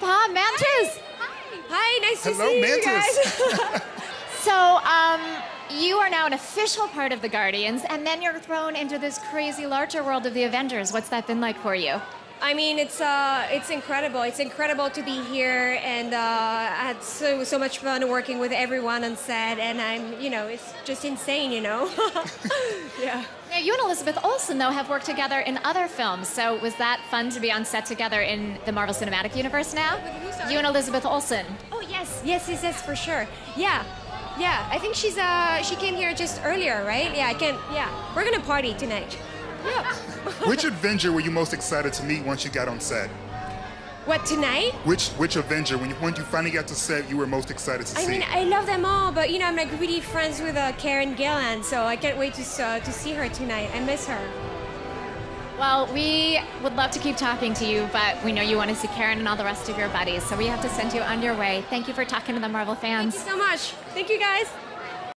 Pa Mantis. Hi, Hi, nice to see Mantis. you guys. So, um, you are now an official part of the Guardians, and then you're thrown into this crazy larger world of the Avengers. What's that been like for you? I mean, it's uh, it's incredible. It's incredible to be here, and uh, I had so so much fun working with everyone on set, and I'm, you know, it's just insane, you know. yeah. Now, you and Elizabeth Olsen, though, have worked together in other films. So, was that fun to be on set together in the Marvel Cinematic Universe now? Who. You and Elizabeth Olsen. Oh yes, yes, yes, yes, for sure. Yeah, yeah. I think she's uh, she came here just earlier, right? Yeah, I can. Yeah, we're gonna party tonight. Yeah. Which Avenger were you most excited to meet once you got on set? what tonight? Which which Avenger, when you when you finally got to set, you were most excited to I see? I mean, I love them all, but you know, I'm like really friends with uh, Karen Gillan, so I can't wait to uh, to see her tonight. I miss her. Well, we would love to keep talking to you, but we know you want to see Karen and all the rest of your buddies, so we have to send you on your way. Thank you for talking to the Marvel fans. Thank you so much. Thank you, guys.